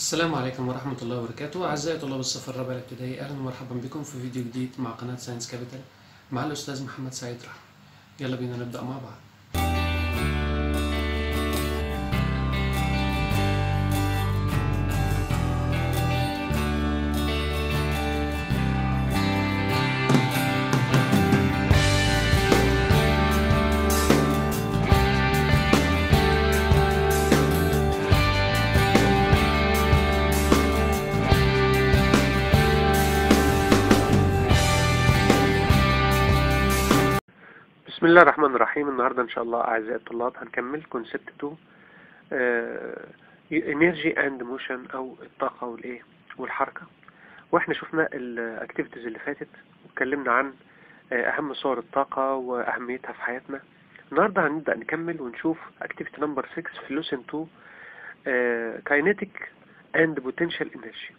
السلام عليكم ورحمة الله وبركاته. أعزائي طلاب الصف الرابع الابتدائي أهلا ومرحبا بكم في فيديو جديد مع قناة Science Capital مع الأستاذ محمد سعيد رحمة. يلا بينا نبدأ مع بعض. الرحمن الرحيم. النهاردة إن شاء الله أعزائي الطلاب هنكمل concept 2 energy and motion أو الطاقة والإيه والحركة. وإحنا شفنا ال activities اللي فاتت واتكلمنا عن آه، أهم صور الطاقة وأهميتها في حياتنا. النهاردة هنبدأ نكمل ونشوف activity number 6 في lesson 2 kinetic and potential energy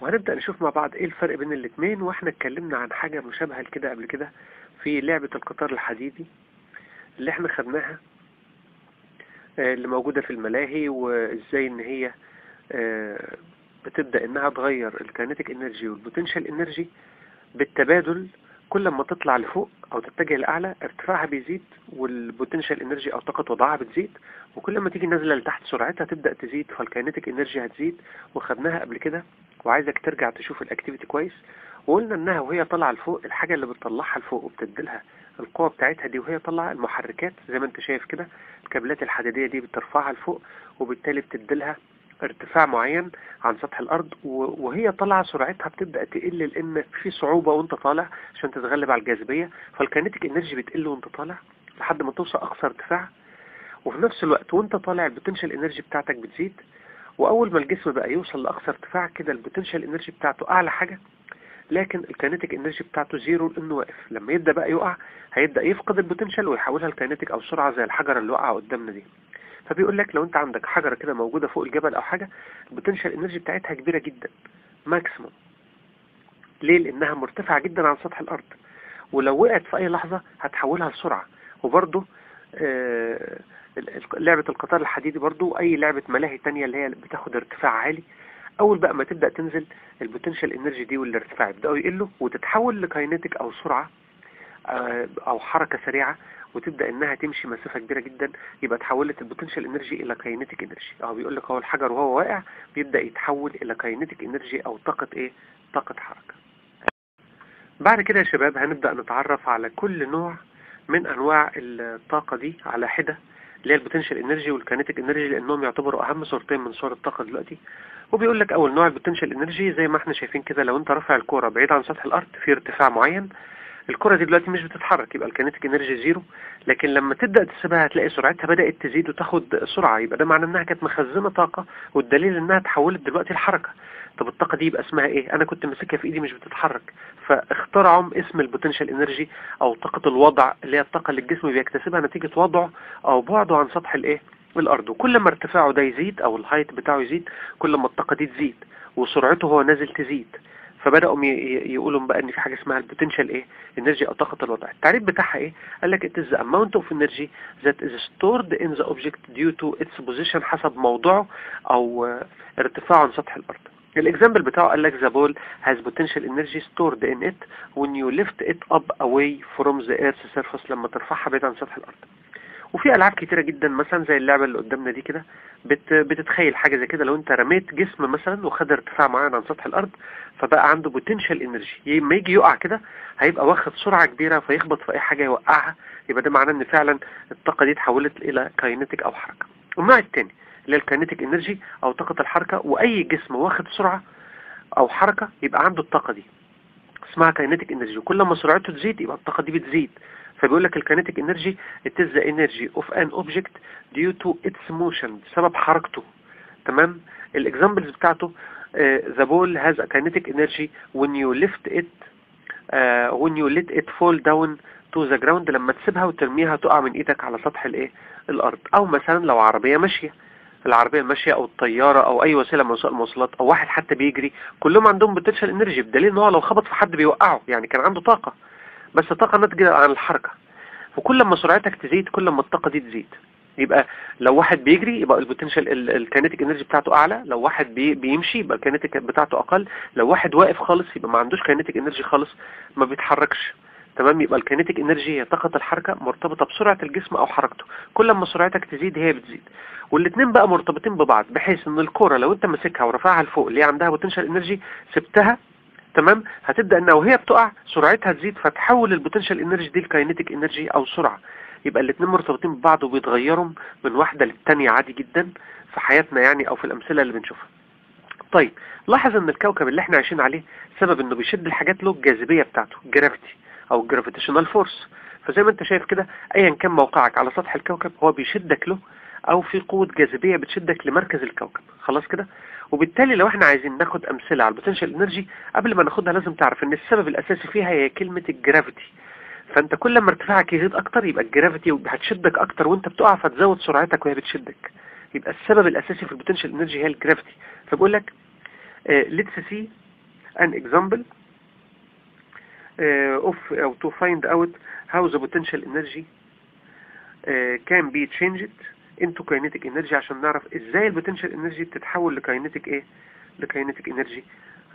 وهنبدأ نشوف مع بعض إيه الفرق بين الاتنين. وإحنا اتكلمنا عن حاجة مشابهة لكده قبل كده. في لعبة القطار الحديدي اللي إحنا خدناها آه، اللي موجودة في الملاهي وازاي ان هي آه، بتبدأ انها تغير ال kinetic energy وال potential energy بالتبادل. كل ما تطلع لفوق أو تتجه لأعلى ارتفاعها بيزيد وال potential energy أو طاقة وضعها بتزيد. وكل ما تيجي نازلة لتحت سرعتها تبدأ تزيد فال kinetic energy هتزيد. وخدناها قبل كده وعايزك ترجع تشوف ال activity كويس. وقلنا إنها وهي طالعة لفوق الحاجة اللي بتطلعها لفوق وبتديلها القوة بتاعتها دي وهي طالعة المحركات زي ما أنت شايف كده الكابلات الحديدية دي بترفعها لفوق وبالتالي بتديلها ارتفاع معين عن سطح الأرض وهي طالعة سرعتها بتبدأ تقل لأن في صعوبة وأنت طالع عشان تتغلب على الجاذبية فال kinetic energy بتقل وأنت طالع لحد ما توصل أقصى ارتفاع وفي نفس الوقت وأنت طالع ال potential energy بتاعتك بتزيد وأول ما الجسم بقى يوصل لأقصى ارتفاع كده ال potential energy بتاعته أعلى حاجة لكن ال kinetic energy بتاعته zero لأنه واقف. لما يبدأ بقى يقع هيبدأ يفقد ال potential ويحولها ل kinetic أو سرعة زي الحجره اللي وقع قدامنا دي. فبيقول لك لو انت عندك حجرة كده موجودة فوق الجبل أو حاجة ال potential energy بتاعتها كبيرة جدا maximum ليه؟ لانها مرتفعة جدا عن سطح الأرض. ولو وقعت في اي لحظة هتحولها لسرعة. وبرده آه لعبة القطار الحديدي برضو اي لعبة ملاهي تانية اللي هي بتاخد ارتفاع عالي أول بقى ما تبدأ تنزل ال potential energy دي والارتفاع يبدأوا يقلوا وتتحول ل kinetic أو سرعة آه، أو حركة سريعة وتبدأ إنها تمشي مسافة كبيرة جدا يبقى تحولت ال potential energy إلى kinetic energy أو بيقول لك هو الحجر وهو واقع بيبدأ يتحول إلى kinetic energy أو طاقة إيه؟ طاقة حركة. بعد كده يا شباب هنبدأ نتعرف على كل نوع من أنواع الطاقة دي على حدة اللي هي ال potential energy وال kinetic energy لأنهم يعتبروا أهم صورتين من صور الطاقة دلوقتي. وبيقول لك أول نوع ال potential energy زي ما إحنا شايفين كده لو انت رافع الكورة بعيد عن سطح الأرض في ارتفاع معين. الكرة دي دلوقتي مش بتتحرك يبقى ال kinetic energy zero لكن لما تبدأ تسيبها هتلاقي سرعتها بدأت تزيد وتاخد سرعة. يبقى ده معناه إنها كانت مخزنة طاقة والدليل إنها تحولت دلوقتي لحركة. طب الطاقة دي يبقى اسمها إيه؟ أنا كنت ماسكها في إيدي مش بتتحرك. فاخترعوا اسم ال potential energy أو طاقة الوضع اللي هي الطاقة اللي الجسم بيكتسبها نتيجة وضعه أو بعده عن سطح الإيه؟ الأرض. وكل ما ارتفاعه ده يزيد أو ال height بتاعه يزيد كل ما الطاقة دي تزيد وسرعته هو نازل تزيد. فبدأوا يقولوا بقى إن في حاجة اسمها ال potential إيه؟ energy أو طاقة الوضع. التعريف بتاعها إيه؟ قال لك it is the amount of energy that is stored in the object due to its position حسب موضعه أو ارتفاعه عن سطح الأرض. ال example بتاعه قال لك the ball has potential energy stored in it when you lift it up away from the earth's surface لما ترفعها بعيد عن سطح الأرض. وفي ألعاب كتيرة جدا مثلا زي اللعبة اللي قدامنا دي كده بت بتتخيل حاجة زي كده. لو أنت رميت جسم مثلا وخد ارتفاع معين عن سطح الأرض فبقى عنده potential energy لما يجي يقع كده هيبقى واخد سرعة كبيرة فيخبط في أي حاجة يوقعها. يبقى ده معناه إن فعلا الطاقة دي اتحولت إلى kinetic أو حركة. النوع الثاني اللي هي ال kinetic energy أو طاقة الحركة وأي جسم واخد سرعة أو حركة يبقى عنده الطاقة دي. اسمها kinetic energy وكل ما سرعته تزيد يبقى الطاقة دي بتزيد. فبيقول لك ال kinetic energy it is the energy of an object due to its بسبب حركته. تمام؟ ال examples بتاعته ball has a kinetic energy. When you lift it uh, when you let it fall down to the ground لما تسيبها وترميها تقع من إيدك على سطح الايه؟ الأرض. أو مثلا لو عربية ماشية. العربية الماشيه أو الطيارة أو أي وسيلة من وسائل المواصلات أو واحد حتى بيجري كلهم عندهم potential energy بدليل إن هو لو خبط في حد بيوقعه يعني كان عنده طاقة. بس طاقه ناتجه عن الحركة. وكل ما سرعتك تزيد كل ما الطاقة دي تزيد. يبقى لو واحد بيجري يبقى ال potential ال kinetic energy بتاعته أعلى. لو واحد بي بيمشي يبقى ال kinetic بتاعته أقل. لو واحد واقف خالص يبقى ما عندوش kinetic energy خالص ما بيتحركش. تمام؟ يبقى ال kinetic energy هي طاقة الحركة مرتبطة بسرعة الجسم أو حركته. كل ما سرعتك تزيد هي بتزيد. والاثنين بقى مرتبطين ببعض بحيث إن الكرة لو أنت ماسكها ورفعها لفوق اللي هي عندها potential energy سبتها تمام؟ هتبدأ انها وهي بتقع سرعتها تزيد فتحول ال potential energy دي ل kinetic energy أو سرعة. يبقى الاثنين مرتبطين ببعض وبيتغيروا من واحدة للتانية عادي جدا في حياتنا يعني أو في الأمثلة اللي بنشوفها. طيب لاحظ إن الكوكب اللي إحنا عايشين عليه سبب إنه بيشد الحاجات له الجاذبية بتاعته gravity أو gravitational force فزي ما أنت شايف كده ايا كان موقعك على سطح الكوكب هو بيشدك له أو في قوة جاذبية بتشدك لمركز الكوكب. خلاص كده؟ وبالتالي لو إحنا عايزين ناخد أمثلة على ال potential energy قبل ما ناخدها لازم تعرف إن السبب الأساسي فيها هي كلمة ال gravity فأنت كل ما ارتفاعك يزيد أكتر يبقى ال gravity هتشدك أكتر وأنت بتقع فتزود سرعتك وهي بتشدك. يبقى السبب الأساسي في ال potential energy هي ال gravity فبقول لك an example uh, of or to find out how the potential energy uh, can be changed. Into kinetic energy عشان نعرف إزاي ال potential energy بتتحول ل kinetic إيه؟ ل kinetic energy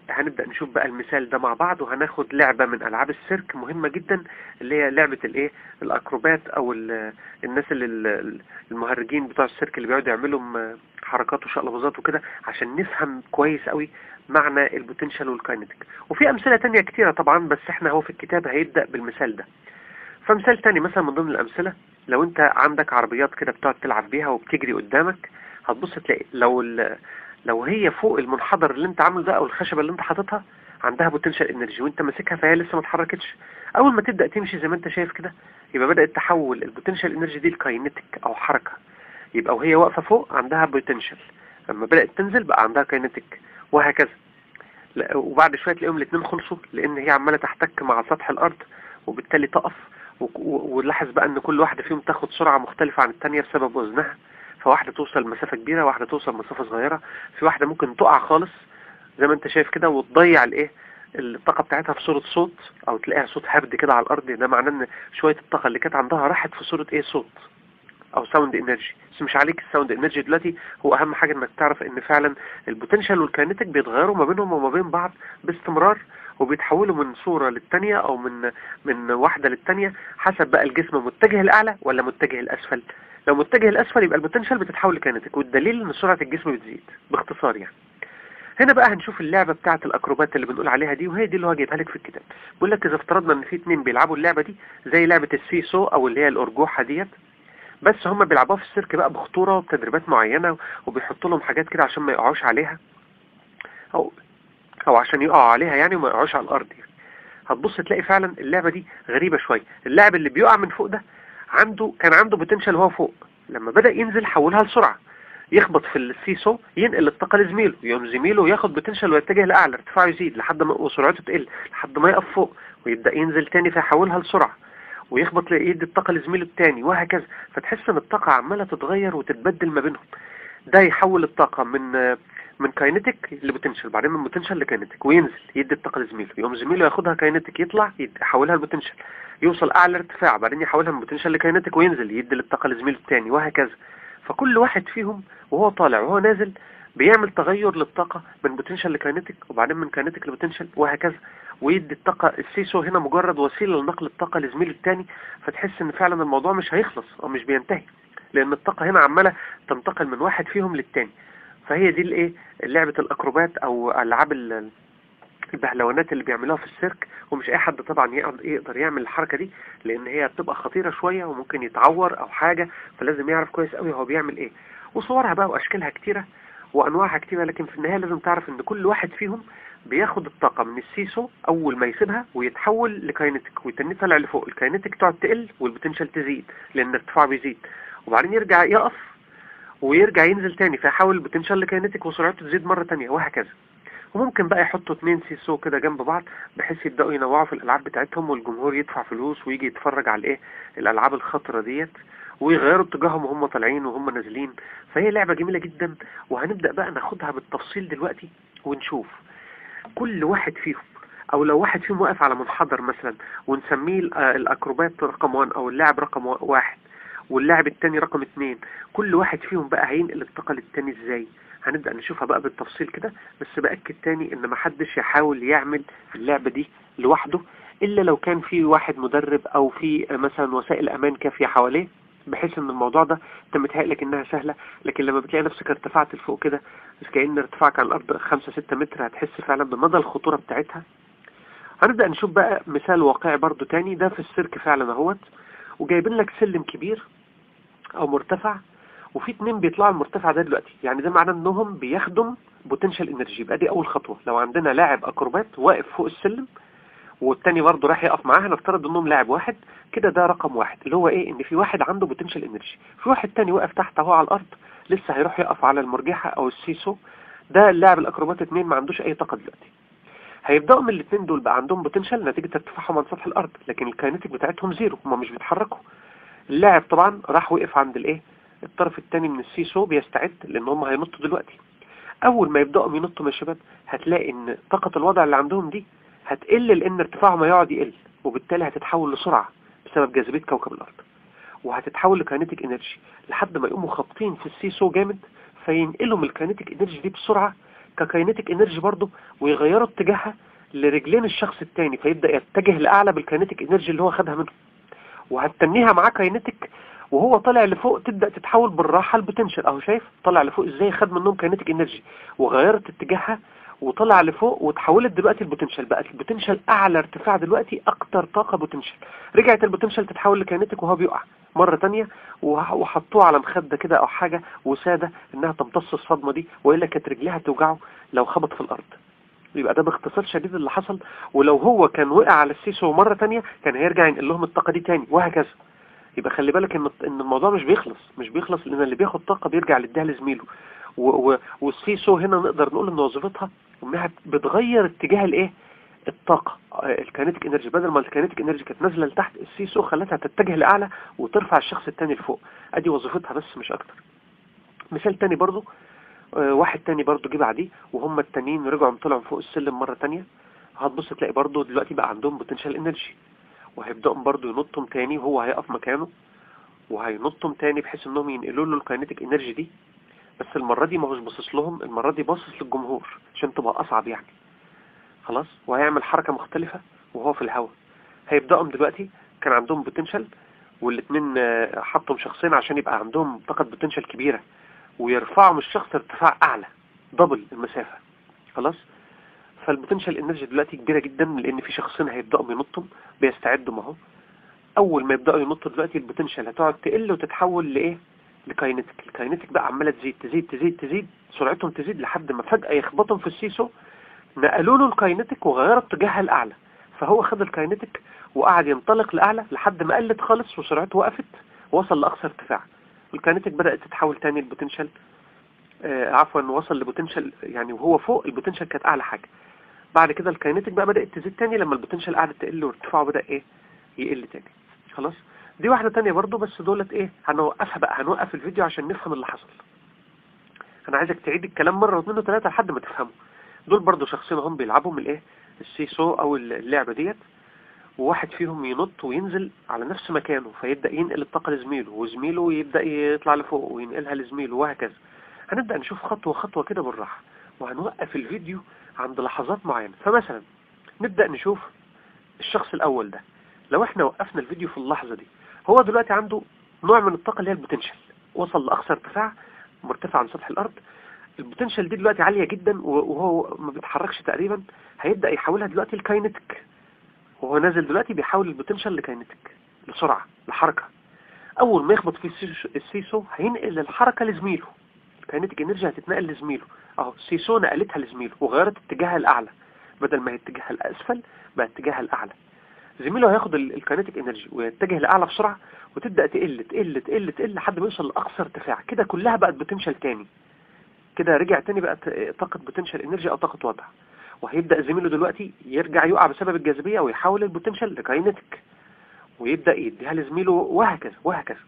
هنبدأ نشوف بقى المثال ده مع بعض وهناخد لعبة من ألعاب السيرك مهمة جدا اللي هي لعبة الايه الأكروبات أو الناس اللي المهرجين بتوع السيرك اللي بيقعدوا يعملوا حركات وشقلباظات وكده عشان نفهم كويس قوي معنى ال potential وال kinetic وفي أمثلة تانية كتيرة طبعا بس إحنا هو في الكتاب هيبدأ بالمثال ده. فمثال تاني مثلا من ضمن الأمثلة لو انت عندك عربيات كده بتقعد تلعب بيها وبتجري قدامك هتبص تلاقي لو لو هي فوق المنحدر اللي انت عامله ده أو الخشبة اللي انت حاططها عندها potential energy وانت ماسكها فهي لسه ما اتحركتش. أول ما تبدأ تمشي زي ما انت شايف كده يبقى بدأت تحول ال potential energy دي ل kinetic أو حركة. يبقى وهي واقفة فوق عندها potential لما بدأت تنزل بقى عندها kinetic وهكذا. وبعد شوية تلاقيهم الاثنين خلصوا لأن هي عمالة تحتك مع سطح الأرض وبالتالي تقف. ولاحظ بقى إن كل واحدة فيهم تاخد سرعة مختلفة عن الثانية بسبب وزنها. فواحدة توصل لمسافة كبيرة واحدة توصل مسافة صغيرة. في واحدة ممكن تقع خالص زي ما أنت شايف كده وتضيع الايه الطاقة بتاعتها في صورة صوت أو تلاقيها صوت هبد كده على الأرض. ده معناه إن شوية الطاقة اللي كانت عندها راحت في صورة إيه صوت أو sound energy بس مش عليك ال sound energy دلوقتي. هو أهم حاجة إنك تعرف إن فعلا ال potential وال kinetic بيتغيروا ما بينهم وما بين بعض باستمرار. وبيتحولوا من صورة للتانية أو من من واحدة للتانية حسب بقى الجسم متجه لأعلى ولا متجه لأسفل. لو متجه لأسفل يبقى ال potential بتتحول ل kinetic والدليل إن سرعة الجسم بتزيد باختصار يعني. هنا بقى هنشوف اللعبة بتاعة الأكروبات اللي بنقول عليها دي وهي دي اللي هو جايبها لك في الكتاب. بيقول لك إذا افترضنا إن في اتنين بيلعبوا اللعبة دي زي لعبة السيسو أو اللي هي الأرجوحة ديت بس هم بيلعبوها في السيرك بقى بخطورة وبتدريبات معينة وبيحطوا لهم حاجات كده عشان ما يقعوش عليها. أو أو عشان يقعوا عليها يعني وما يقعوش على الأرض يعني. هتبص تلاقي فعلا اللعبة دي غريبة شوية. اللاعب اللي بيقع من فوق ده عنده كان عنده potential وهو فوق. لما بدأ ينزل حولها لسرعة. يخبط في السيسو ينقل الطاقة لزميله. يقوم زميله ياخد potential ويتجه لأعلى ارتفاعه يزيد لحد ما وسرعته تقل لحد ما يقف فوق. ويبدأ ينزل تاني فيحولها لسرعة. ويخبط يدي الطاقة لزميله التاني وهكذا. فتحس إن الطاقة عمالة تتغير وتتبدل ما بينهم. ده يحول الطاقة من من kinetic ل potential بعدين من potential ل kinetic وينزل يدي الطاقة لزميله. يقوم زميله ياخدها kinetic يطلع يحولها ل potential يوصل أعلى ارتفاع بعدين يحولها من potential ل kinetic وينزل يدي الطاقة لزميله التاني وهكذا. فكل واحد فيهم وهو طالع وهو نازل بيعمل تغير للطاقة من potential ل kinetic وبعدين من kinetic ل potential وهكذا. ويدي الطاقة السيسو هنا مجرد وسيلة لنقل الطاقة لزميله التاني فتحس إن فعلا الموضوع مش هيخلص أو مش بينتهي. لأن الطاقة هنا عمالة تنتقل من واحد فيهم للتاني. فهي دي الايه؟ لعبة الأكروبات أو ألعاب البهلوانات اللي بيعملوها في السيرك. ومش أي حد طبعا يقدر يعمل الحركة دي لأن هي بتبقى خطيرة شوية وممكن يتعور أو حاجة فلازم يعرف كويس قوي هو بيعمل إيه. وصورها بقى وأشكالها كتيرة وأنواعها كتيرة لكن في النهاية لازم تعرف إن كل واحد فيهم بياخد الطاقة من السيسو أول ما يسيبها ويتحول ل kinetic ويتنيه طالع لفوق. ال kinetic تقعد تقل وال potential تزيد لأن الارتفاع بيزيد. وبعدين يرجع يقف ويرجع ينزل تاني. فيحول ال potential ل kinetic وسرعته تزيد مرة تانية وهكذا. وممكن بقى يحطوا اتنين سيسو كده جنب بعض بحيث يبدأوا ينوعوا في الألعاب بتاعتهم والجمهور يدفع فلوس ويجي يتفرج على الإيه؟ الألعاب الخطرة ديت ويغيروا اتجاههم وهم طالعين وهم نازلين. فهي لعبة جميلة جدا وهنبدأ بقى ناخدها بالتفصيل دلوقتي ونشوف. كل واحد فيهم أو لو واحد فيهم واقف على منحدر مثلا ونسميه الأكروبات رقم 1 أو اللاعب رقم واحد واللاعب التاني رقم اتنين. كل واحد فيهم بقى هينقل الطاقة للتاني إزاي؟ هنبدأ نشوفها بقى بالتفصيل كده بس بأكد تاني إن محدش يحاول يعمل اللعبة دي لوحده إلا لو كان في واحد مدرب أو في مثلا وسائل أمان كافية حواليه بحيث إن الموضوع ده أنت متهيألك إنها سهلة لكن لما بتلاقي نفسك ارتفعت لفوق كده بس كأن ارتفاعك عن الأرض خمسة ستة متر هتحس فعلا بمدى الخطورة بتاعتها. هنبدأ نشوف بقى مثال واقعي برضو تاني ده في السيرك فعلا أهوت وجايبين لك سلم كبير. أو مرتفع وفي اتنين بيطلعوا المرتفع ده دلوقتي. يعني ده معناه إنهم بياخدوا potential energy يبقى دي أول خطوة. لو عندنا لاعب اكروبات واقف فوق السلم والتاني برضه راح يقف معاه هنفترض إنهم لاعب واحد كده ده رقم واحد. اللي هو إيه؟ إن في واحد عنده potential energy في واحد تاني واقف تحت أهو على الأرض لسه هيروح يقف على المرجحة أو السيسو. ده اللاعب الاكروبات اتنين ما عندوش أي طاقة دلوقتي. هيبدأوا من الاثنين دول بقى عندهم potential نتيجة ارتفاعهم عن سطح الأرض لكن ال kinetic بتاعتهم zero هم مش بيتحركوا. اللاعب طبعا راح وقف عند الإيه؟ الطرف الثاني من السيسو بيستعد لأن هم هينطوا دلوقتي. أول ما يبدأوا ينطوا يا شباب هتلاقي إن طاقة الوضع اللي عندهم دي هتقل لأن ارتفاعهم هيقعد يقل وبالتالي هتتحول لسرعة بسبب جاذبية كوكب الأرض. وهتتحول ل kinetic energy. لحد ما يقوموا خابطين في السيسو جامد فينقلوا من ال kinetic energy دي بسرعة ك kinetic energy برضه ويغيروا اتجاهها لرجلين الشخص الثاني فيبدأ يتجه لأعلى بال kinetic energy اللي هو خدها منه وهتتنيها معاه kinetic وهو طالع لفوق تبدأ تتحول بالراحة ل potential أهو شايف؟ طلع لفوق إزاي خد منهم kinetic energy؟ وغيرت اتجاهها وطلع لفوق وتحولت دلوقتي ل potential. بقت ال potential أعلى ارتفاع دلوقتي أكتر طاقة potential. رجعت ال potential تتحول ل kinetic وهو بيقع. مرة تانية وحطوه على مخدة كده أو حاجة وسادة إنها تمتص الصدمة دي وإلا كانت رجليها توجعه لو خبط في الأرض. يبقى ده باختصار شديد اللي حصل. ولو هو كان وقع على السيسو مرة تانية كان هيرجع ينقل لهم الطاقة دي تاني وهكذا. يبقى خلي بالك إن إن الموضوع مش بيخلص مش بيخلص لأن اللي بياخد طاقة بيرجع يديها لزميله والسيسو هنا نقدر نقول إن وظيفتها إنها بتغير اتجاه الإيه؟ الطاقة. ال kinetic energy. بدل ما ال kinetic energy كانت نازلة لتحت السيسو خلتها تتجه لأعلى وترفع الشخص التاني لفوق. أدي وظيفتها بس مش أكتر. مثال تاني برضو واحد تاني برضو جه بعديه وهم التانيين رجعوا طلعوا فوق السلم مرة تانية. هتبص تلاقي برضو دلوقتي بقى عندهم potential energy وهيبدأوا برضو ينطهم تاني وهو هيقف مكانه وهينطهم تاني بحيث إنهم ينقلوا له ال kinetic energy دي. بس المرة دي ما هوش باصص لهم المرة دي باصص للجمهور عشان تبقى أصعب يعني. خلاص؟ وهيعمل حركة مختلفة وهو في الهواء هيبدأوا دلوقتي كان عندهم potential والاثنين حطهم شخصين عشان يبقى عندهم طاقة potential كبيرة. ويرفعوا من الشخص ارتفاع أعلى double المسافة. خلاص؟ فال potential energy دلوقتي كبيرة جدا لأن في شخصين هيبدأوا ينطوا بيستعدوا اهو أول ما يبدأوا ينطوا دلوقتي ال potential هتقعد تقل وتتحول لإيه؟ ل kinetic ال kinetic بقى عمالة تزيد تزيد تزيد تزيد. سرعتهم تزيد لحد ما فجأة يخبطهم في ال seesaw نقلوا له ال kinetic وغيروا اتجاهها لأعلى فهو خد ال kinetic وقعد ينطلق لأعلى لحد ما قلت خالص وسرعته وقفت وصل لأقصى ارتفاع. ال kinetic بدأت تتحول تاني ل potential آه عفوا وصل ل potential يعني وهو فوق ال potential كانت أعلى حاجة. بعد كده ال kinetic بقى بدأت تزيد تاني لما ال potential قعدت تقل وارتفاعه بدأ إيه؟ يقل تاني. خلاص؟ دي واحدة تانية برضو بس دولت إيه؟ هنوقفها بقى هنوقف الفيديو عشان نفهم اللي حصل. أنا عايزك تعيد الكلام مرة واثنين وثلاثة لحد ما تفهمه. دول برضو شخصين هم بيلعبوا من الايه ال seesaw أو اللعبة ديت. وواحد فيهم ينط وينزل على نفس مكانه فيبدأ ينقل الطاقة لزميله وزميله يبدأ يطلع لفوق وينقلها لزميله وهكذا. هنبدأ نشوف خطوة خطوة كده بالراحة وهنوقف الفيديو عند لحظات معينة. فمثلا نبدأ نشوف الشخص الأول ده. لو إحنا وقفنا الفيديو في اللحظة دي هو دلوقتي عنده نوع من الطاقة اللي هي ال potential وصل لأقصى ارتفاع مرتفع عن سطح الأرض. ال potential دي دلوقتي عالية جدا وهو ما بيتحركش تقريبا هيبدأ يحولها دلوقتي ل kinetic وهو نازل دلوقتي بيحول ال potential ل kinetic لسرعة لحركة. أول ما يخبط في ال seesaw, هينقل الحركة لزميله. ال kinetic energy هتتنقل لزميله. أهو ال seesaw نقلتها لزميله وغيرت اتجاهها لأعلى. بدل ما هي اتجاهها لأسفل بقى اتجاهها لأعلى. زميله هياخد ال kinetic energy ويتجه لأعلى بسرعة وتبدأ تقل تقل تقل تقل لحد ما يوصل لأقصى ارتفاع. كده كلها بقت potential تاني. كده رجع تاني بقت طاقة potential energy أو طاقة وضع. وهيبدأ زميله دلوقتي يرجع يقع بسبب الجاذبية ويحول ال potential ل kinetic ويبدأ يديها لزميله وهكذا وهكذا.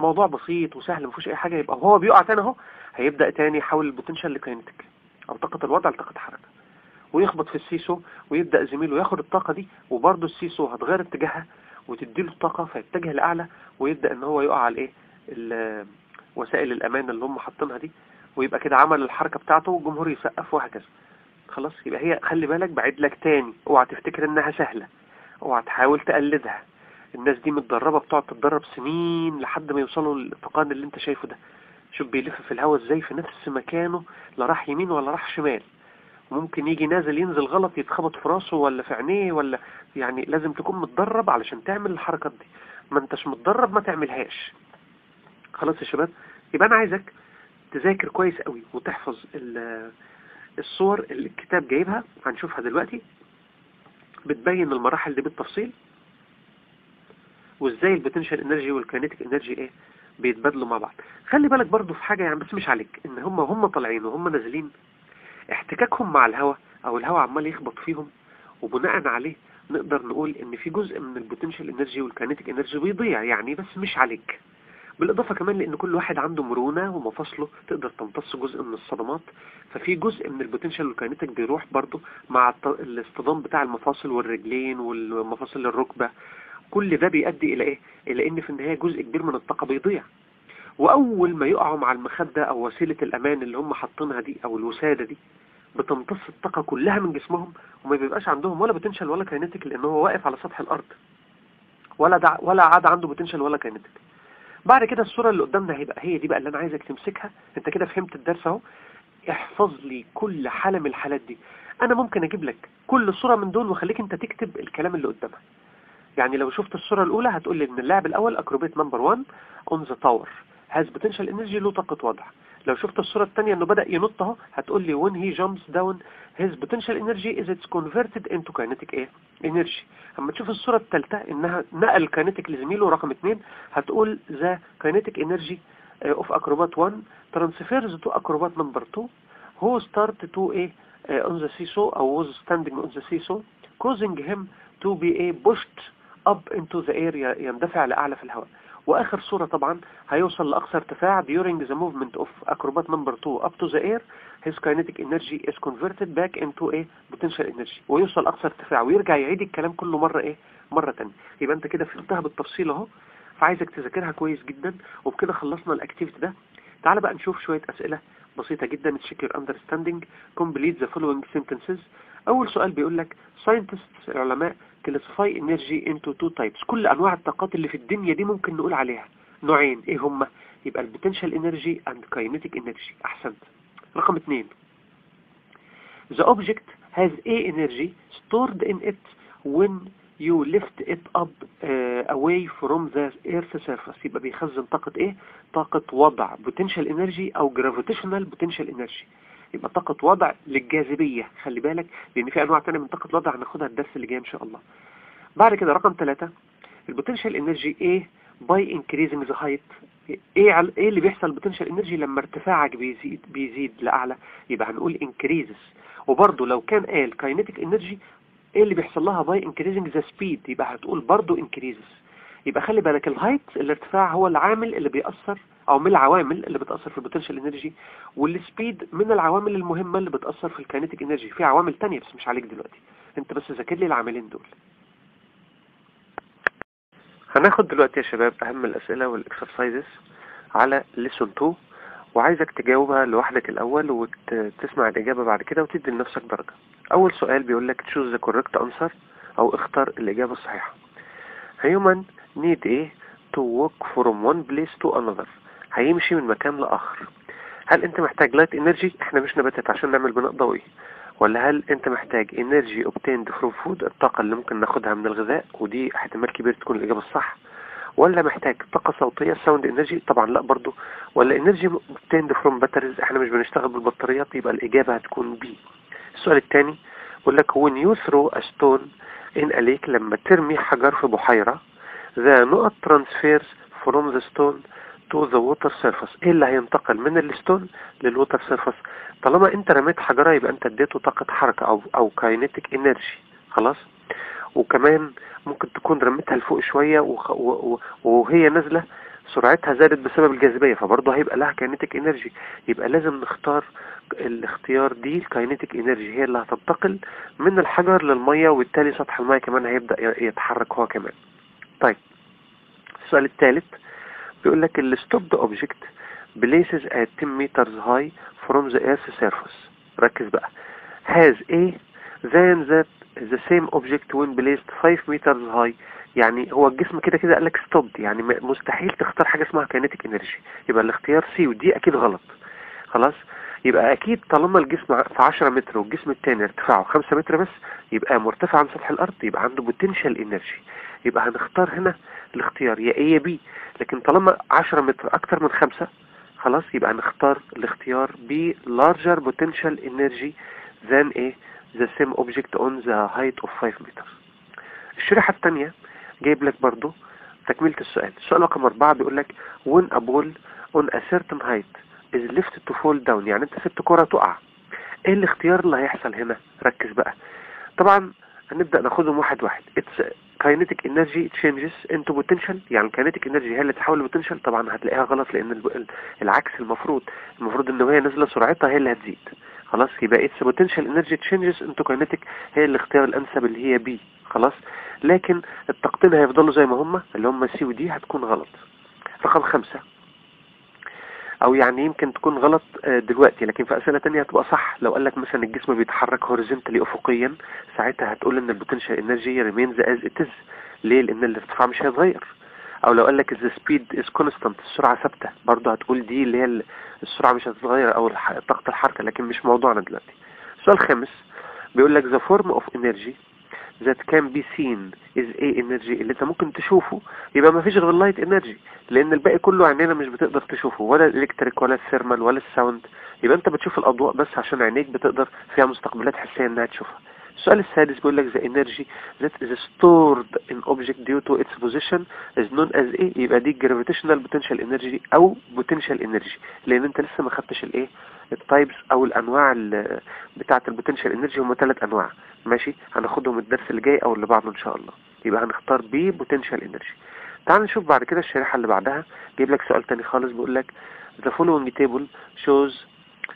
موضوع بسيط وسهل ما فيهوش أي حاجة يبقى وهو بيقع تاني أهو هيبدأ تاني يحول ال potential ل kinetic. أو طاقة الوضع لطاقة حركة. ويخبط في ال seesaw ويبدأ زميله ياخد الطاقة دي وبرضه ال seesaw هتغير اتجاهها وتديله طاقة فيتجه لأعلى ويبدأ إن هو يقع على إيه؟ ال- وسائل الأمان اللي هم حاطينها دي ويبقى كده عمل الحركة بتاعته والجمهور يسقف وهكذا. خلاص يبقى هي خلي بالك بعيد لك تاني. اوعى تفتكر انها سهلة. اوعى تحاول تقلدها. الناس دي متدربة بتقعد تتدرب سنين لحد ما يوصلوا للاتقان اللي انت شايفه ده. شوف بيلف في الهواء إزاي في نفس مكانه لا راح يمين ولا راح شمال. ممكن يجي نازل ينزل غلط يتخبط في راسه ولا في عينيه ولا يعني لازم تكون متدرب علشان تعمل الحركات دي. ما انتش متدرب ما تعملهاش. خلاص يا شباب يبقى أنا عايزك تذاكر كويس قوي وتحفظ الصور اللي الكتاب جايبها هنشوفها دلوقتي بتبين المراحل دي بالتفصيل وإزاي ال potential energy وال kinetic energy إيه بيتبادلوا مع بعض. خلي بالك برضو في حاجة يعني بس مش عليك إن هم هم طالعين وهم نازلين احتكاكهم مع الهواء أو الهواء عمال يخبط فيهم وبناء عليه نقدر نقول إن في جزء من ال potential energy وال kinetic energy بيضيع يعني بس مش عليك. بالإضافة كمان لأن كل واحد عنده مرونة ومفاصله تقدر تمتص جزء من الصدمات ففي جزء من ال potential وال kinetic بيروح برضو مع الاصطدام بتاع المفاصل والرجلين والمفاصل الركبة. كل ده بيؤدي إلى إيه؟ إلى إن في النهاية جزء كبير من الطاقة بيضيع. وأول ما يقعوا مع المخدة أو وسيلة الأمان اللي هم حاطينها دي أو الوسادة دي بتمتص الطاقة كلها من جسمهم وما بيبقاش عندهم ولا potential ولا kinetic لأن هو واقف على سطح الأرض. ولا ده ولا عاد عنده potential ولا kinetic بعد كده الصورة اللي قدامنا هيبقى هي دي بقى اللي أنا عايزك تمسكها. أنت كده فهمت الدرس أهو. احفظ لي كل حالة من الحالات دي. أنا ممكن أجيب لك كل صورة من دول وأخليك أنت تكتب الكلام اللي قدامها. يعني لو شفت الصورة الأولى هتقول لي إن اللاعب الأول acrobat number 1 on the tower has potential energy له طاقة وضع لو شفت الصورة الثانية انه بدأ ينط اهو هتقول لي when he jumps down his potential energy is it's converted into kinetic إيه energy اما تشوف الصورة الثالثة انها نقل kinetic لزميله رقم اثنين هتقول the kinetic energy uh, of acrobat 1 transfers to acrobat number 2 who start to uh, on the seesaw or was standing on the seesaw causing him to be a pushed up into the air يندفع لأعلى في الهواء وآخر صورة طبعا هيوصل لأقصى ارتفاع during the movement of acrobat number 2 up to the air. His kinetic energy is converted back into a potential energy. ويوصل اقصى ارتفاع ويرجع يعيد الكلام كله مرة إيه؟ مرة تانية. يبقى أنت كده فهمتها بالتفصيل أهو. فعايزك تذاكرها كويس جدا. وبكده خلصنا الأكتيفيتي ده. تعال بقى نشوف شوية أسئلة بسيطة جدا. Check your understanding. Complete the following sentences. أول سؤال بيقول لك scientists العلماء classify energy into two types كل أنواع الطاقات اللي في الدنيا دي ممكن نقول عليها. نوعين. إيه هما؟ يبقى ال potential energy and kinetic energy أحسنت. رقم اتنين. The object has a energy stored in it when you lift it up uh, away from the earth's surface. يبقى بيخزن طاقة إيه؟ طاقة وضع. potential energy أو gravitational potential energy يبقى طاقة وضع للجاذبية. خلي بالك لأن في أنواع تانية من طاقة الوضع هناخدها الدرس اللي جاي إن شاء الله. بعد كده رقم ثلاثة ال potential energy إيه by increasing the height إيه عل... إيه اللي بيحصل potential energy لما ارتفاعك بيزيد بيزيد لأعلى. يبقى هنقول increases وبرضه لو كان قال kinetic energy إيه اللي بيحصل لها by increasing the speed يبقى هتقول برضه increases يبقى خلي بالك ال height الارتفاع هو العامل اللي بيأثر أو من العوامل اللي بتأثر في ال potential energy وال speed من العوامل المهمة اللي بتأثر في ال kinetic energy في عوامل تانية بس مش عليك دلوقتي. أنت بس ذاكر لي العاملين دول. هناخد دلوقتي يا شباب أهم الأسئلة وال exercises على lesson 2 وعايزك تجاوبها لوحدك الأول وتسمع الإجابة بعد كده وتدي لنفسك درجة. أول سؤال بيقول لك choose the correct answer أو اختار الإجابة الصحيحة. Human need إيه to walk from one place to another. هيمشي من مكان لآخر. هل أنت محتاج light energy إحنا مش نباتات عشان نعمل بناء ضوئي. ولا هل أنت محتاج انرجي obtained from food الطاقة اللي ممكن ناخدها من الغذاء؟ ودي احتمال كبير تكون الإجابة الصح. ولا محتاج طاقة صوتية sound energy طبعا لا برضو. ولا انرجي obtained from batteries إحنا مش بنشتغل بالبطاريات يبقى الإجابة هتكون B السؤال الثاني بيقول لك when you throw a a lake لما ترمي حجر في بحيرة the نقط transfers from the stone to the water surface. إيه اللي هينتقل من ال stone لل water surface طالما أنت رميت حجرة يبقى أنت اديته طاقة حركة أو أو kinetic energy خلاص؟ وكمان ممكن تكون رميتها لفوق شوية وخ... و... و... وهي نازلة سرعتها زادت بسبب الجاذبية فبرضه هيبقى لها kinetic energy يبقى لازم نختار الاختيار D ال kinetic energy هي اللي هتنتقل من الحجر للمية وبالتالي سطح المية كمان هيبدأ يتحرك هو كمان. طيب السؤال الثالث بيقول لك ال stopped object placed at 10 meters high from the earth's surface. ركز بقى. Has a than that the same object when placed 5 meters high. يعني هو الجسم كده كده قال لك stopped. يعني مستحيل تختار حاجة اسمها kinetic energy. يبقى الاختيار سي ودي أكيد غلط. خلاص؟ يبقى أكيد طالما الجسم في 10 متر والجسم التاني ارتفاعه 5 متر بس يبقى مرتفع عن سطح الأرض يبقى عنده potential energy. يبقى هنختار هنا الاختيار يا A يا B. لكن طالما 10 متر أكتر من 5 خلاص يبقى هنختار الاختيار B larger potential energy than A the same object on the height of 5 meters الشريحة الثانية جايب لك برضو تكملة السؤال. السؤال رقم أربعة بيقول لك when a ball on a certain height is left to fall down. يعني أنت سبت كرة تقع. إيه الاختيار اللي هيحصل هنا؟ ركز بقى. طبعا هنبدأ ناخدهم واحد واحد. It's kinetic energy changes into potential. يعني kinetic energy هي اللي تحول لبوتنشال طبعا هتلاقيها غلط لأن العكس المفروض. المفروض إن وهي نازلة سرعتها هي اللي هتزيد. خلاص؟ يبقى it's potential energy changes into kinetic. هي الاختيار الأنسب اللي هي B خلاص؟ لكن الطاقتين هيفضلوا زي ما هما اللي هما C ودي هتكون غلط. رقم خمسة. أو يعني يمكن تكون غلط آه، دلوقتي. لكن في أسئلة تانية هتبقى صح. لو قال لك مثلا الجسم بيتحرك horizontally افقيا ساعتها هتقول إن ال potential energy remains as it is ليه؟ لأن الارتفاع مش هيتغير. أو لو قال لك the speed is constant السرعة ثابتة. برضه هتقول D اللي هي ال- السرعة مش هتتغير أو طاقة الحركة. لكن مش موضوعنا دلوقتي. السؤال الخامس بيقول لك the form of energy that can be seen is a energy اللي انت ممكن تشوفه يبقى ما فيش غير ال light energy لأن الباقي كله عينينا مش بتقدر تشوفه ولا ال electric ولا ال thermal ولا ال sound يبقى انت بتشوف الأضواء بس عشان عينيك بتقدر فيها مستقبلات حسية إنها تشوفها. السؤال السادس بيقول لك the energy that is stored in object due to its position is known as إيه يبقى دي gravitational potential energy أو potential energy. لأن أنت لسه ما خدتش الايه ال types أو الأنواع ال- بتاعة ال potential energy هم ثلاث أنواع. ماشي؟ هناخدهم الدرس اللي جاي أو اللي بعده إن شاء الله. يبقى هنختار B potential energy تعال نشوف بعد كده الشريحة اللي بعدها. جايب لك سؤال تاني خالص بيقول لك the following table shows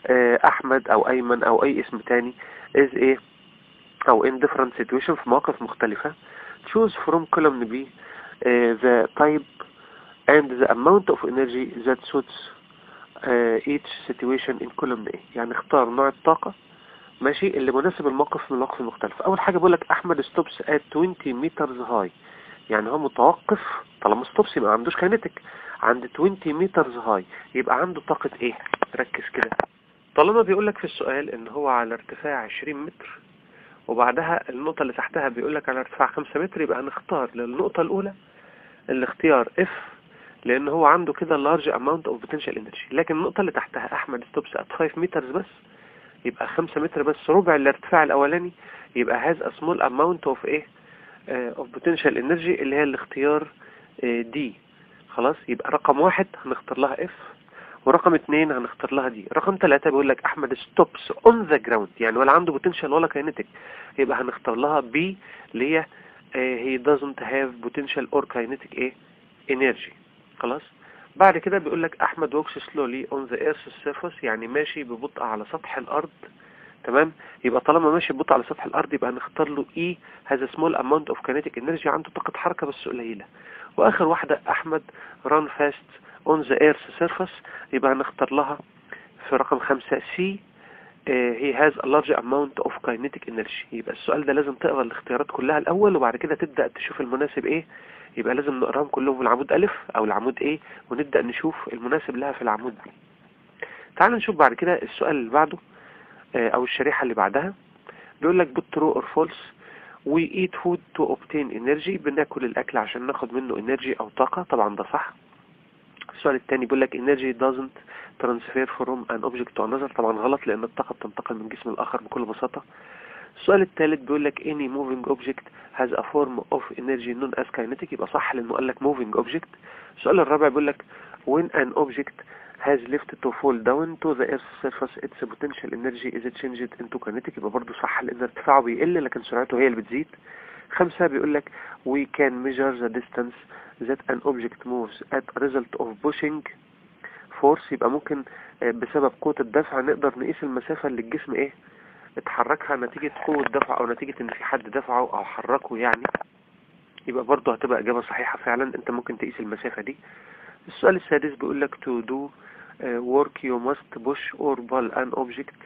آه، أحمد أو أيمن أو أي اسم تاني is إيه أو in different situation في مواقف مختلفة. Choose from column B uh, the type and the amount of energy that suits uh, each situation in column A. يعني اختار نوع الطاقة ماشي اللي مناسب الموقف من المواقف المختلفة أول حاجة بقول لك أحمد stops at 20 meters high. يعني هو متوقف طالما stops يبقى ما عندوش كاينتك عند 20 meters high يبقى عنده طاقة إيه ركز كده. طالما بيقول لك في السؤال إن هو على ارتفاع 20 متر وبعدها النقطة اللي تحتها بيقول لك على ارتفاع 5 متر يبقى هنختار للنقطة الأولى الاختيار F لأن هو عنده كده large amount of potential energy. لكن النقطة اللي تحتها أحمد stops at 5 meters بس يبقى 5 متر بس. ربع الارتفاع الأولاني يبقى has a small amount of إيه آه، of potential energy اللي هي الاختيار آه، D. خلاص؟ يبقى رقم واحد هنختار لها F. ورقم اتنين هنختار لها D. رقم ثلاثة بيقول لك أحمد stops on the ground يعني ولا عنده potential ولا kinetic يبقى هنختار لها بي اللي هي هي doesn't have potential or kinetic إيه؟ energy. خلاص؟ بعد كده بيقول لك أحمد walks slowly on the earth's surface. يعني ماشي ببطء على سطح الأرض. تمام؟ يبقى طالما ماشي ببطء على سطح الأرض يبقى هنختار له اي a small amount of kinetic energy. عنده طاقة حركة بس قليلة. وآخر واحدة أحمد run fast on the earth's surface يبقى هنختار لها في رقم خمسة آه، he has a large amount of kinetic energy. يبقى السؤال ده لازم تقرأ الاختيارات كلها الأول وبعد كده تبدأ تشوف المناسب إيه. يبقى لازم نقراهم كلهم في العمود ألف أو العمود إيه ونبدأ نشوف المناسب لها في العمود بي تعال نشوف بعد كده السؤال اللي بعده آه، أو الشريحة اللي بعدها. بيقول لك put true or false. We eat food to obtain energy. بناكل الأكل عشان ناخد منه energy أو طاقة. طبعا ده صح. السؤال الثاني بيقول لك energy doesn't transfer from an object to another طبعا غلط لأن الطاقة بتنتقل من جسم الآخر بكل بساطة السؤال الثالث بيقول لك any moving object has a form of energy known as kinetic يبقى صح لأنه قال لك moving object السؤال الرابع بيقول لك when an object has left to fall down to the earth's surface its potential energy is changed into kinetic يبقى برضه صح لأن ارتفاعه بيقل لكن سرعته هي اللي بتزيد خمسة بيقول لك we can measure the distance that an object moves at result of pushing force. يبقى ممكن آه، بسبب قوة الدفع نقدر نقيس المسافة اللي الجسم إيه اتحركها نتيجة قوة دفع أو نتيجة ان في حد دفعه أو حركه يعني. يبقى برضه هتبقى إجابة صحيحة فعلا. أنت ممكن تقيس المسافة دي. السؤال السادس بيقول لك to do uh, work you must push or pull an object.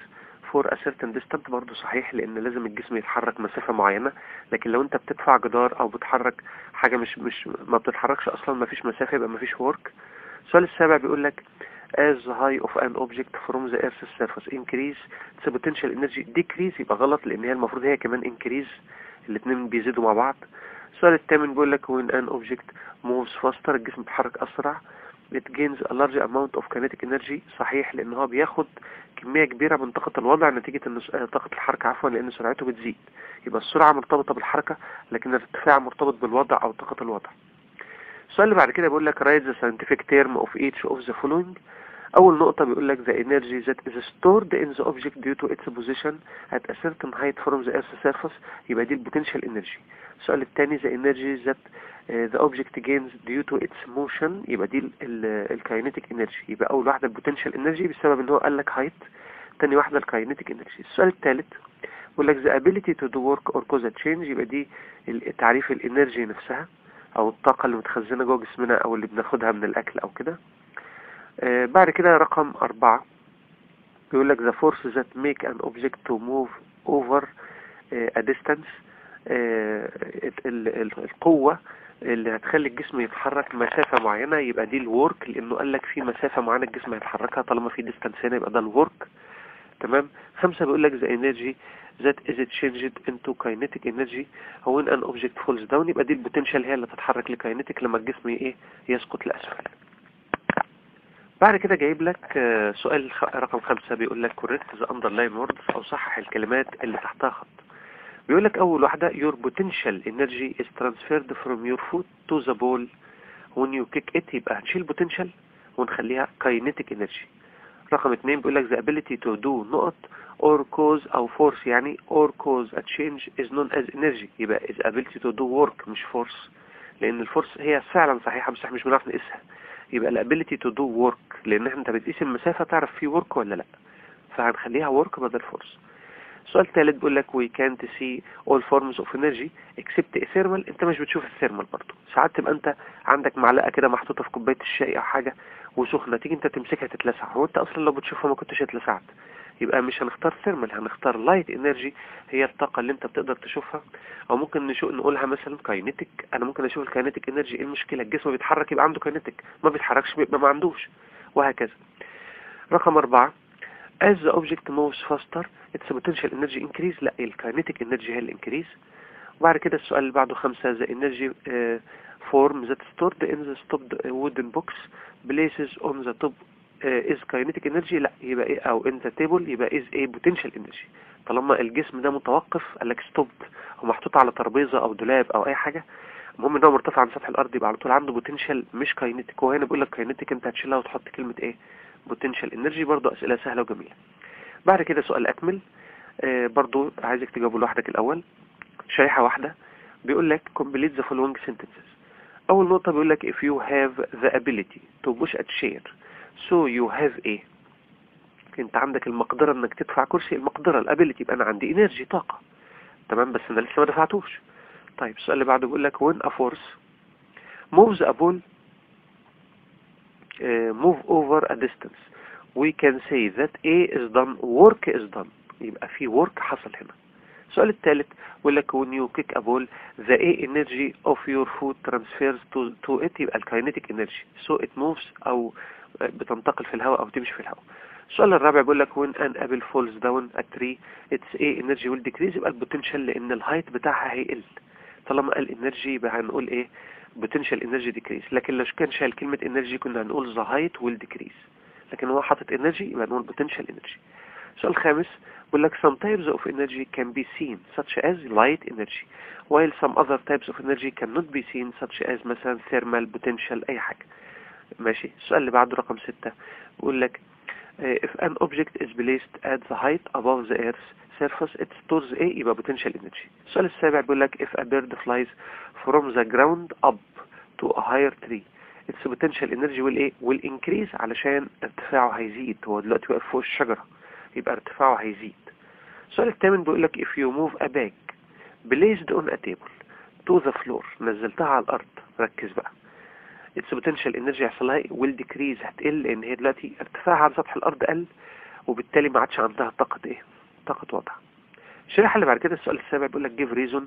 A certain distance برضه صحيح لأن لازم الجسم يتحرك مسافة معينة. لكن لو أنت بتدفع جدار أو بتحرك حاجة مش مش ما بتتحركش أصلا ما فيش مسافة يبقى ما فيش work. السؤال السابع بيقول لك as the height of an object from the earth's surface increase its potential energy decrease يبقى غلط لأن هي المفروض هي كمان increase الاتنين بيزيدوا مع بعض. السؤال الثامن بيقول لك when an object moves faster الجسم بيتحرك أسرع. It gains a large amount of kinetic energy صحيح لأن هو بياخد كمية كبيرة من طاقة الوضع نتيجة ان آه، طاقة الحركة عفوا لأن سرعته بتزيد يبقى السرعة مرتبطة بالحركة لكن الارتفاع مرتبط بالوضع أو طاقة الوضع السؤال اللي بعد كده بيقول لك write the scientific term of each of the following أول نقطة بيقول لك the energy that is stored in the object due to its position at a certain height from the earth's surface يبقى دي potential energy السؤال الثاني the energy that uh, the object gains due to its motion. يبقى دي الكاينيتيك energy. يبقى أول واحدة potential energy بسبب إن هو قال لك height تاني واحدة ال kinetic energy. السؤال الثالث بيقول لك the ability to do work or cause a change. يبقى دي تعريف ال energy نفسها أو الطاقة اللي متخزنة جوه جسمنا أو اللي بناخدها من الأكل أو كده. آه، بعد كده رقم أربعة بيقول لك the force that make an object to move over آه، a distance. آه، ال- ال- القوة اللي هتخلي الجسم يتحرك مسافة معينة يبقى دي ال work لأنه قال لك في مسافة معينة الجسم هيتحركها طالما في distance هنا يبقى ده ال work. تمام؟ خمسة بيقول لك the energy that is changed into kinetic energy. هو when an object falls down يبقى دي ال potential هي اللي تتحرك ل kinetic لما الجسم إيه؟ يسقط لأسفل. بعد كده جايب لك آه، سؤال رقم خمسة بيقول لك correct the underline words أو صحح الكلمات اللي تحتها خط. بيقول لك أول واحدة your potential energy is transferred from your foot to the ball. When you kick it يبقى هنشيل potential ونخليها kinetic energy. رقم اتنين بيقول لك the ability to do نقط or cause أو force يعني or cause a change is known as energy. يبقى is ability to do work مش force. لأن ال force هي فعلا صحيحة بس إحنا مش بنعرف نقيسها. يبقى ال ability to do work لأن إحنا أنت بتقيس المسافة تعرف في work ولا لأ. فهنخليها work بدل force السؤال الثالث بيقول لك we can't see all forms of energy except thermal. انت مش بتشوف ال thermal برضه. ساعات تبقى انت عندك معلقة كده محطوطة في كوباية الشاي أو حاجة وسخنة تيجي انت تمسكها تتلسع. هو انت أصلا لو بتشوفها ما كنتش اتلسعت. يبقى مش هنختار thermal هنختار light energy هي الطاقة اللي انت بتقدر تشوفها. أو ممكن نشوف نقولها مثلا kinetic أنا ممكن أشوف ال kinetic energy إيه المشكلة؟ الجسم بيتحرك يبقى عنده kinetic ما بيتحركش بيبقى ما عندوش. وهكذا. رقم أربعة. As the object moves faster its potential energy increase لا ال kinetic energy هي ال increase وبعد كده السؤال اللي بعده خمسة the energy uh, form that stored in the stopped wooden box places on the top uh, is kinetic energy لا يبقى إيه؟ أو in the table يبقى it's a potential energy. طالما الجسم ده متوقف قال لك stopped ومحطوط على ترابيزة أو دولاب أو أي حاجة المهم إن هو مرتفع عن سطح الأرض يبقى على طول عنده potential مش kinetic هو هنا بيقول لك kinetic أنت هتشيلها وتحط كلمة إيه؟ potential energy برضو أسئلة سهلة وجميلة. بعد كده سؤال أكمل. آه برضو عايزك تجاوبه لوحدك الأول. شريحة واحدة. بيقول لك complete the following sentences. أول نقطة بيقول لك if you have the ability to push a chair. So you have a. أنت عندك المقدرة إنك تدفع كرسي. المقدرة ال ability يبقى أنا عندي energy طاقة. تمام؟ بس أنا لسه ما دفعتوش. طيب السؤال اللي بعده بيقول لك when a force moves a ball move over a distance we can say that A is done work is done يبقى في work حصل هنا السؤال الثالث بيقول لك when you kick a ball the A energy of your foot transfers to, to it يبقى ال kinetic energy so it moves أو بتنتقل في الهواء أو تمشي في الهواء السؤال الرابع بيقول لك when an apple falls down a tree its A energy will decrease يبقى ال potential لأن ال height بتاعها هيقل طالما قال energy يبقى هنقول إيه potential energy decrease لكن لو كان شايل كلمة energy كنا هنقول the height will decrease لكن هو حاطط energy يبقى نقول potential energy السؤال الخامس بيقول لك some types of energy can be seen such as light energy while some other types of energy cannot be seen such as مثلا thermal potential أي حاجة ماشي السؤال اللي بعده رقم ستة بيقول لك uh, if an object is placed at the height above the earth's surface it stores A يبقى potential energy السؤال السابع بيقول لك if a bird flies from the ground up to a higher tree its potential energy will إيه will increase علشان ارتفاعه هيزيد هو دلوقتي واقف فوق الشجرة يبقى ارتفاعه هيزيد السؤال الثامن بيقول لك if you move a bag placed on a table to the floor نزلتها على الأرض ركز بقى its potential energy يحصل لها will decrease هتقل لأن هي دلوقتي ارتفاعها عن سطح الأرض قل وبالتالي ما عادش عندها طاقة إيه؟ طاقة وضع. الشريحة اللي بعد كده السؤال السابع بيقول لك give reason.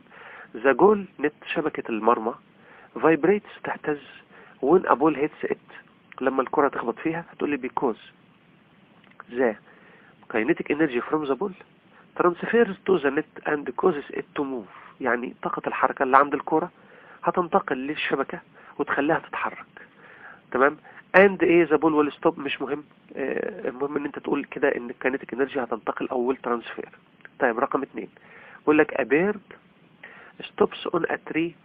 The goal net شبكة المرمى vibrates تهتز a ball hits it. لما الكرة تخبط فيها هتقول لي because the kinetic energy from the ball transfers to the net and causes it to move. يعني طاقة الحركة اللي عند الكرة هتنتقل للشبكة وتخليها تتحرك. تمام؟ and إيه the ball وال stop مش مهم. آه المهم إن أنت تقول كده إن kinetic energy هتنتقل أو will transfer طيب رقم اثنين يقول لك a bird stops on a tree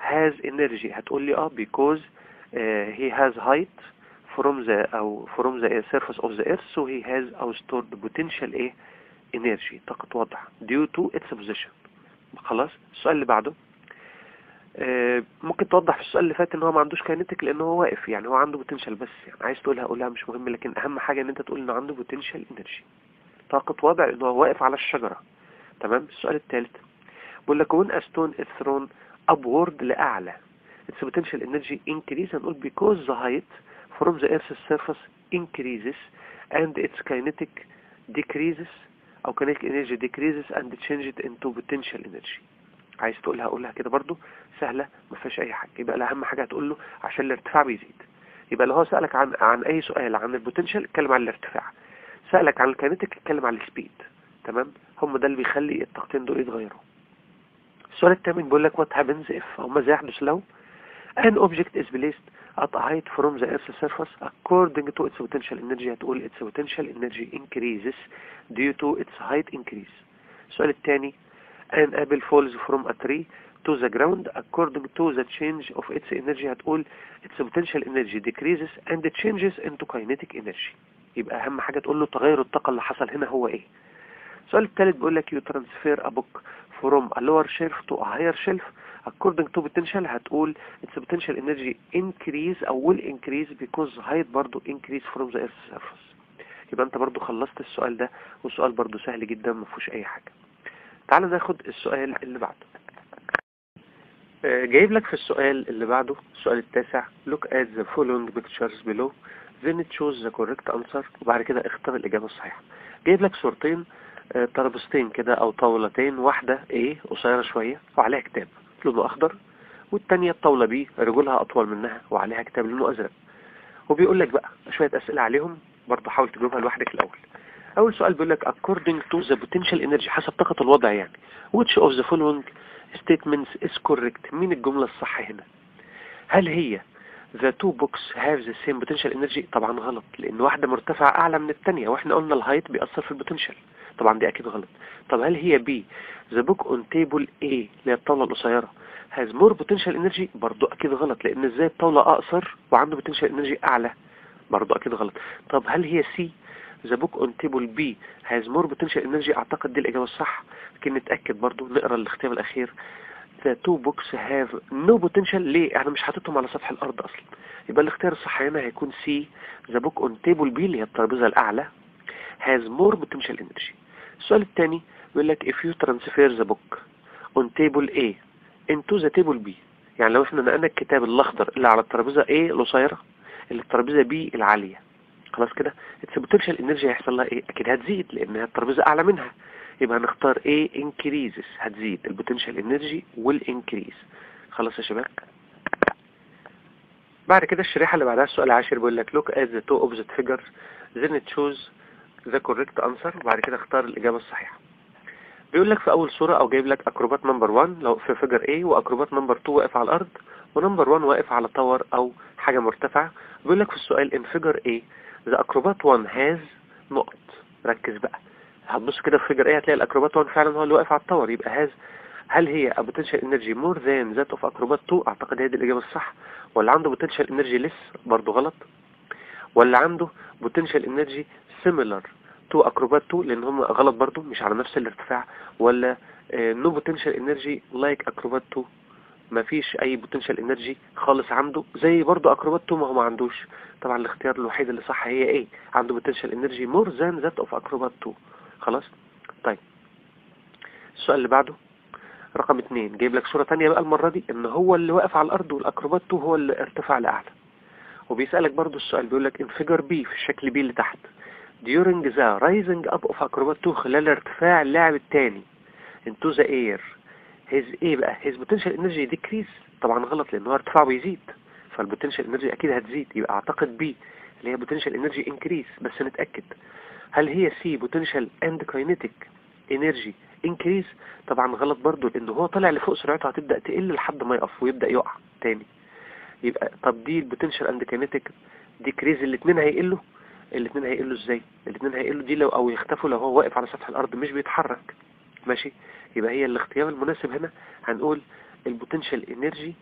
has energy هتقول لي آه because he has height from the أو from the surface of the earth so he has أو stored potential إيه؟ energy طاقة واضحة. due to its position خلاص؟ السؤال اللي بعده. ممكن توضح في السؤال اللي فات إن هو ما عندوش kinetic لأن هو واقف يعني هو عنده potential بس يعني عايز تقولها قولها مش مهم لكن أهم حاجة إن أنت تقول إنه عنده potential energy طاقة وضع لأن هو واقف على الشجرة. تمام؟ السؤال الثالث بيقول لك stone is thrown upward لأعلى its potential energy increase هنقول because the height from the earth's surface increases and its kinetic decreases أو kinetic energy decreases and changes into potential energy. عايز تقولها قولها كده برضو سهلة ما فيهاش أي حاجة. يبقى الأهم حاجة هتقول له عشان الارتفاع بيزيد. يبقى لو هو سألك عن عن أي سؤال عن ال potential اتكلم عن الارتفاع. سألك عن ال kinetic اتكلم عن ال speed تمام؟ هم ده اللي بيخلي الطاقتين دول يتغيروا السؤال الثامن بيقول لك what happens if أو ماذا يحدث لو؟ object is placed at a height from the earth's surface according to its potential energy. هتقول its potential energy increases due to its height increase. السؤال الثاني an apple falls from a tree to the ground according to the change of its energy هتقول its potential energy decreases and changes into kinetic energy يبقى أهم حاجة تقول له تغير الطاقة اللي حصل هنا هو إيه السؤال الثالث بيقول لك you transfer a book from a lower shelf to a higher shelf according to potential هتقول its potential energy increase أو will increase because height برضو increase from the earth's surface يبقى أنت برضو خلصت السؤال ده والسؤال برضو سهل جدا ما فيهوش أي حاجة تعال ناخد السؤال اللي بعده. آه، جايب لك في السؤال اللي بعده السؤال التاسع look at the following pictures below. Then choose the correct answer وبعد كده اختار الإجابة الصحيحة. جايب لك صورتين آه، ترابيزتين كده أو طاولتين واحدة A قصيرة شوية وعليها كتاب لونه أخضر والتانية الطاولة B رجولها أطول منها وعليها كتاب لونه أزرق. وبيقول لك بقى شوية أسئلة عليهم برضه حاول تجاوبها لوحدك الأول. أول سؤال بيقول لك according to the potential energy حسب طاقة الوضع يعني which of the following statements is correct? مين الجملة الصح هنا؟ هل هي the two books have the same potential energy? طبعا غلط لأن واحدة مرتفعة أعلى من التانية وإحنا قلنا ال height بيأثر في ال potential طبعا دي أكيد غلط. طب هل هي B the book on table A اللي هي الطاولة القصيرة has more potential energy? برضو أكيد غلط لأن إزاي الطاولة أقصر وعنده potential energy أعلى؟ برضو أكيد غلط. طب هل هي C the book on table B has more potential energy أعتقد دي الإجابة الصح. لكن نتأكد برضو نقرأ الاختيار الأخير. The two books have no potential. ليه؟ أنا مش حاططهم على سطح الأرض أصلا. يبقى الاختيار الصح هنا هيكون C. The book on table B اللي هي الترابيزة الأعلى has more potential energy. السؤال الثاني بيقول لك if you transfer the book on table A into the table B. يعني لو إحنا نقلنا الكتاب الأخضر اللي على الترابيزة A القصيره اللي الترابيزة B العالية. خلاص كده. Potential energy هيحصل لها إيه؟ أكيد هتزيد لانها الترابيزة أعلى منها. يبقى هنختار A increases. هتزيد. ال potential energy وال increase خلاص يا شباب. بعد كده الشريحة اللي بعدها السؤال العاشر بيقول لك look at the two opposite figures. Then choose the correct answer. وبعد كده اختار الإجابة الصحيحة. بيقول لك في أول صورة أو جايب لك أكروبات نمبر 1 لو في فيجر A وأكروبات نمبر 2 واقف على الأرض و number 1 واقف على tower أو حاجة مرتفعة. بيقول لك في السؤال in figure A the acrobat 1 has نقط ركز بقى. هتبص كده في figure A هتلاقي ال acrobat 1 فعلا هو اللي واقف على ال tower يبقى has هل هي potential energy more than that of acrobat 2 أعتقد هي دي الإجابة الصح. ولا عنده potential energy less برضه غلط. ولا عنده potential energy similar to acrobat 2 لأن هم غلط برضه مش على نفس الارتفاع. ولا no potential energy like acrobat 2 ما فيش أي potential energy خالص عنده زي acrobat 2 ما هو ما عندوش. طبعا الاختيار الوحيد اللي صح هي إيه؟ عنده potential energy more than that of acrobat 2 خلاص؟ طيب. السؤال اللي بعده رقم اتنين. جايب لك صورة تانية بقى المرة دي إن هو اللي واقف على الأرض والاكروبات 2 هو اللي ارتفع لاعلى وبيسألك برضو السؤال بيقول لك in figure B في الشكل B اللي تحت. During the rising up of acrobat 2 خلال ارتفاع اللاعب التاني into the air his إيه بقى his potential energy decrease. طبعا غلط لأن هو ارتفاعه بيزيد فال potential energy أكيد هتزيد. يبقى أعتقد B اللي هي potential energy increase بس نتأكد هل هي C potential and kinetic energy increase طبعا غلط برضو لأن هو طالع لفوق سرعته هتبدأ تقل لحد ما يقف ويبدأ يقع تاني. يبقى طب D ال potential and kinetic decrease الاثنين هيقلوا؟ الاثنين هيقلوا إزاي؟ الاثنين هيقلوا دي لو أو يختفوا لو هو واقف على سطح الأرض مش بيتحرك. ماشي؟ يبقى هي الاختيار المناسب هنا. هنقول ال potential energy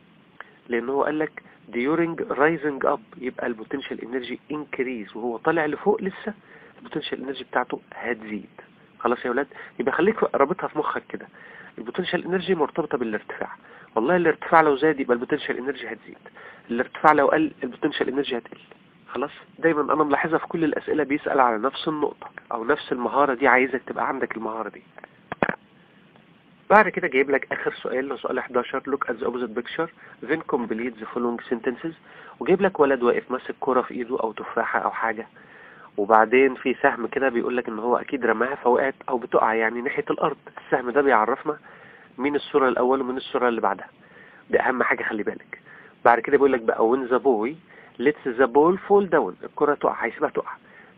لأن هو قال لك during rising up يبقى ال potential energy increase وهو طالع لفوق لسه ال potential energy بتاعته هتزيد. خلاص يا ولاد؟ يبقى خليك رابطها في مخك كده. ال potential energy مرتبطة بالارتفاع. والله الارتفاع لو زاد يبقى ال potential energy هتزيد. الارتفاع لو قل ال potential energy هتقل. خلاص؟ دايما أنا ملاحظها في كل الأسئلة بيسأل على نفس النقطة أو نفس المهارة دي عايزك تبقى عندك المهارة دي. بعد كده جايب لك آخر سؤال سؤال 11 look at the opposite picture. Then complete the following sentences. وجايب لك ولد واقف ماسك كرة في إيده أو تفاحة أو حاجة. وبعدين في سهم كده بيقول لك إن هو أكيد رماها فوقعت أو بتقع يعني ناحية الأرض. السهم ده بيعرفنا مين الصورة الأول ومين الصورة اللي بعدها. دي أهم حاجة خلي بالك. بعد كده بيقول لك بقى when the boy lets the ball fall down. الكرة تقع هيسيبها تقع.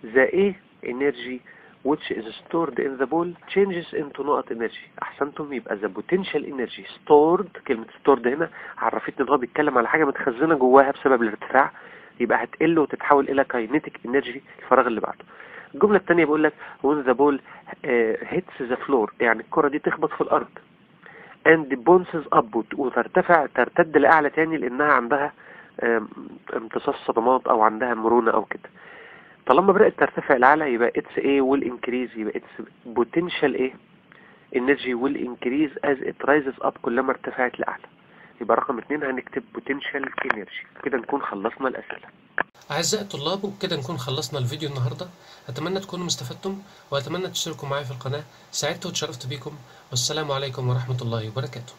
The إيه energy which is stored in the ball changes into نقط energy أحسنتم؟ يبقى the potential energy stored كلمة stored هنا عرفتني إن هو بيتكلم على حاجة متخزنة جواها بسبب الارتفاع يبقى هتقل وتتحول إلى kinetic energy الفراغ اللي بعده. الجملة الثانية بيقول لك when the ball uh, hits the floor يعني الكرة دي تخبط في الأرض and bounces up وترتفع ترتد لأعلى تاني لأنها عندها امتصاص صدمات أو عندها مرونة أو كده. طالما بدأت ترتفع لأعلى يبقى its إيه will increase يبقى its potential إيه energy will increase as it rises up كلما ارتفعت لأعلى. يبقى رقم اتنين هنكتب potential energy كده نكون خلصنا الأسئلة. أعزائي الطلاب وبكده نكون خلصنا الفيديو النهاردة. أتمنى تكونوا مستفدتم وأتمنى تشتركوا معايا في القناة. سعدت وتشرفت بيكم والسلام عليكم ورحمة الله وبركاته.